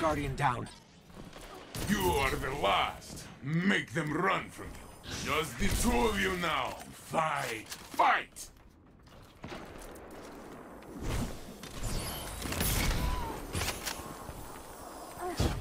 Guardian down. You are the last. Make them run from you. Just the two of you now. Fight! Fight! Ah.